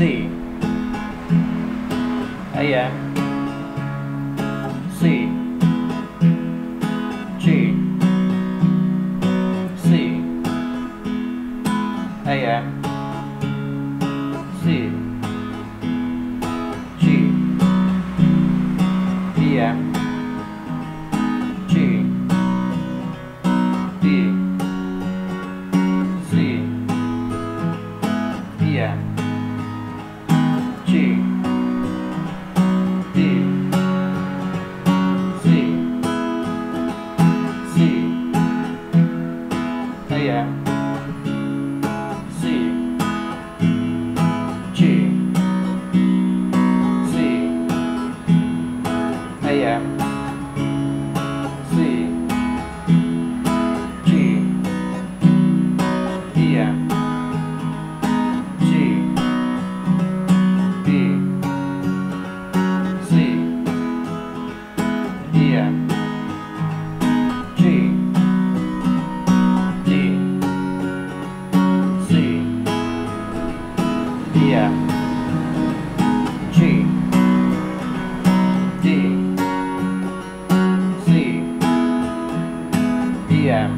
C. AM C. G. C. AM C. G. PM G. B C. PM G D M G. D. C. D M G. D. C. D M.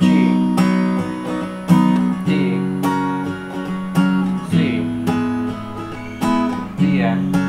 G. D. C. D M.